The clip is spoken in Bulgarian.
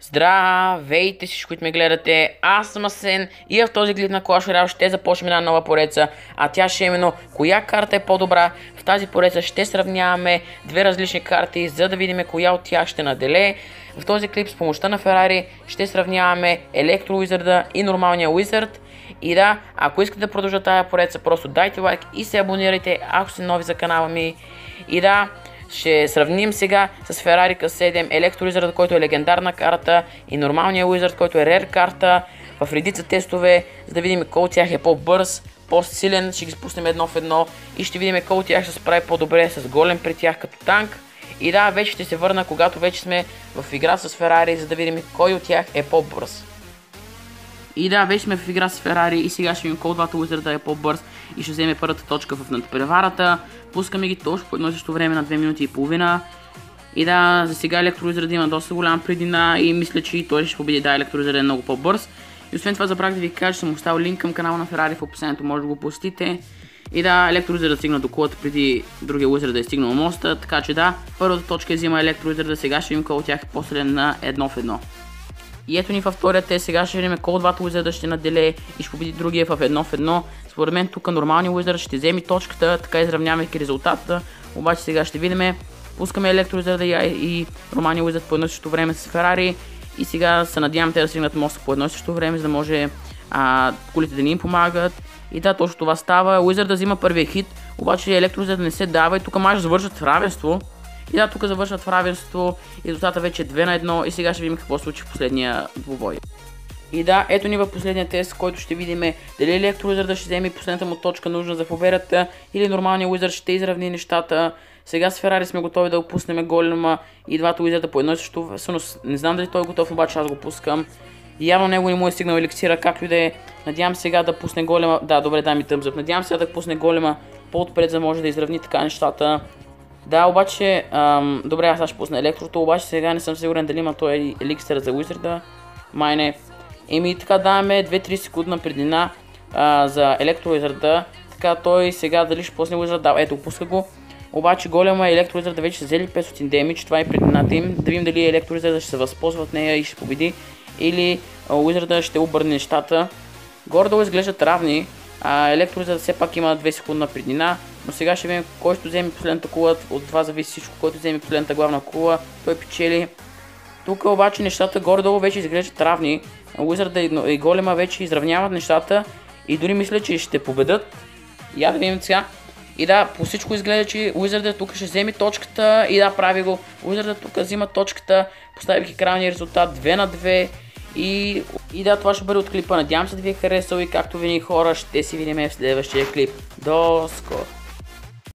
Здравейте всички, които ме гледате, аз съм Асен и в този клип на Clash Royale ще започнем една нова пореца, а тя ще е именно коя карта е по-добра. В тази пореца ще сравняваме две различни карти, за да видим коя от тях ще наделее. В този клип с помощта на Ферари ще сравняваме Електро Уизарда и нормалния Уизард. И да, ако искате да продължа тази пореца, просто дайте лайк и се абонирайте, ако сте нови за канала ми. И да, ще сравним сега с Ferrari K7, Electro който е легендарна карта и нормалния Wizard, който е рер карта в редица тестове, за да видим от тях е по-бърз, по-силен, ще ги спуснем едно в едно и ще видим от тях ще се справи по-добре с голем при тях като танк. И да, вече ще се върна, когато вече сме в игра с Ферари, за да видим кой от тях е по-бърз. И да, вече сме в игра с Ферари и сега ще видим кой от двата Wizard е по-бърз и ще вземе първата точка в надпреварата. Пускаме ги точно по едно също време на 2 минути и половина. И да, за сега електролизърът има доста голям предина и мисля, че и той ще победи. Да, електролизърът е много по-бърз. И освен това забравих да ви кажа, че съм оставил линк към канала на Ферари в описанието, може да го посетите. И да, електролизърът стигна до кулата преди другия лузер да е стигнал моста, така че да, първата точка взима електролизърът, сега ще кой от тях е по-силен на едно в едно. И ето ни във втория тест, сега ще видим кой от двата уизера ще наделее и ще победи другия в едно в едно. Според мен тук нормалният уизер ще вземе точката, така изравнявайки резултата. Обаче сега ще видим. Пускаме електроуизера и нормалния уизер по едно същото време с Ферари. И сега се надявам те да стигнат моста по едно същото време, за да може а, колите да ни им помагат. И да, точно това става. Уизер да взима първия хит, обаче електроуизер да не се дава и тук може да завършат равенство. И да, тук завършват в равенство и резултата вече е 2 на 1 и сега ще видим какво случи в последния двубой. И да, ето ни в последния тест, който ще видим дали електроуизърда ще вземе последната му точка нужна за победата или нормалният уизър ще изравни нещата. Сега с Ферари сме готови да го пуснем голема и двата уизърда по едно и също. Не знам дали той е готов, обаче аз го пускам. И явно него не му е стигнал еликсира, както и да е. Надявам сега да пусне голема. Да, добре, дай ми тъмзъп. Надявам сега да пусне голема по-отпред, за може да изравни така нещата. Да, обаче, ам, добре, аз ще пусна електрото, обаче сега не съм сигурен дали има той еликсър за Wizard. Май не. Еми така даваме 2-3 секундна предина а, за електровизърда. Така той сега дали ще пусне Wizard, да, ето пуска го. Обаче голема електровизърда вече са взели 500 демидж, това е предината им. Да видим дали електровизърда ще се възползва от нея и ще победи. Или Wizard ще обърне нещата. Гордо изглеждат равни, а електровизърда все пак има 2 секундна преднина. Но сега ще видим кой ще вземе последната кула, от това зависи всичко, който вземе последната главна кула, той печели. Тук обаче нещата горе-долу вече изглеждат равни. Уизарда и Голема вече изравняват нещата и дори мисля, че ще победат. Я да видим сега. И да, по всичко изглежда, че Уизарда тук ще вземе точката и да, прави го. Уизарда тук взима точката, поставяйки крайния резултат 2 на 2. И, и да, това ще бъде от клипа. Надявам се да ви е харесал и както винаги хора, ще си видим в следващия клип. До скоро!